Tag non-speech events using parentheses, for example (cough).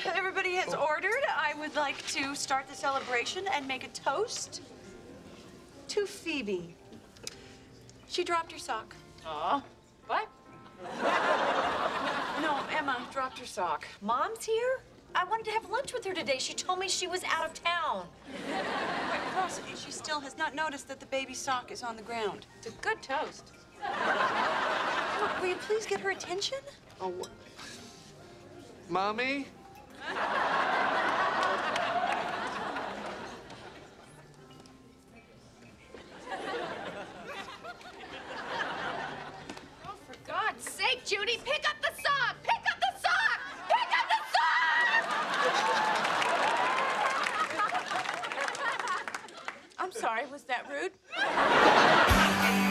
(laughs) everybody has ordered, I would like to start the celebration and make a toast to Phoebe. She dropped her sock. Aw. What? (laughs) No, Emma dropped her sock. Mom's here? I wanted to have lunch with her today. She told me she was out of town. Wait, Ross, she still has not noticed that the baby's sock is on the ground. It's a good toast. (laughs) Emma, will you please get her attention? Oh, Mommy? Oh, for God's sake, Judy, pick up the sock! Pick up the sock! Pick up the sock! I'm sorry, was that rude? (laughs)